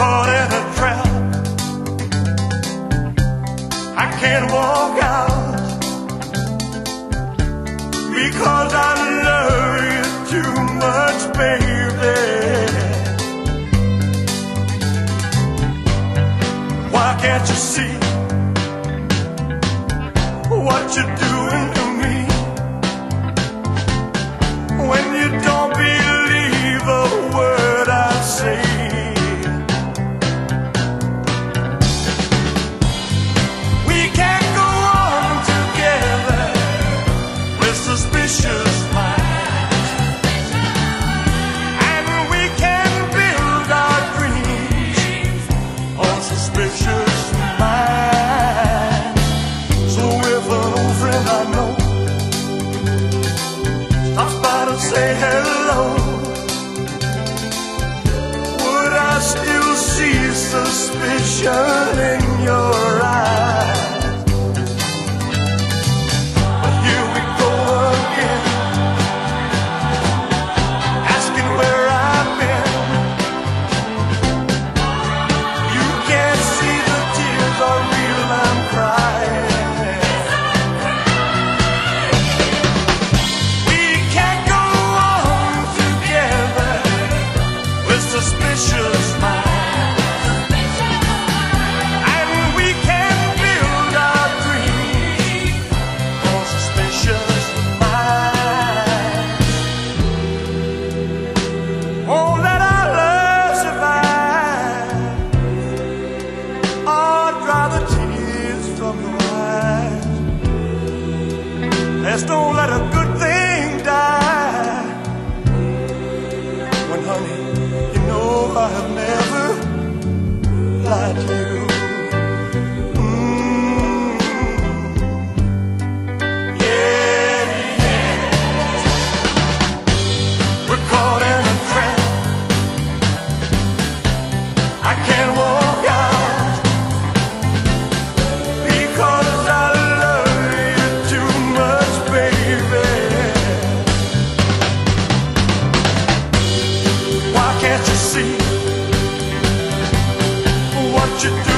caught in a trap. I can't walk out because I love you too much, baby. Why can't you see what you're doing say hello, would I still see suspicion in restam you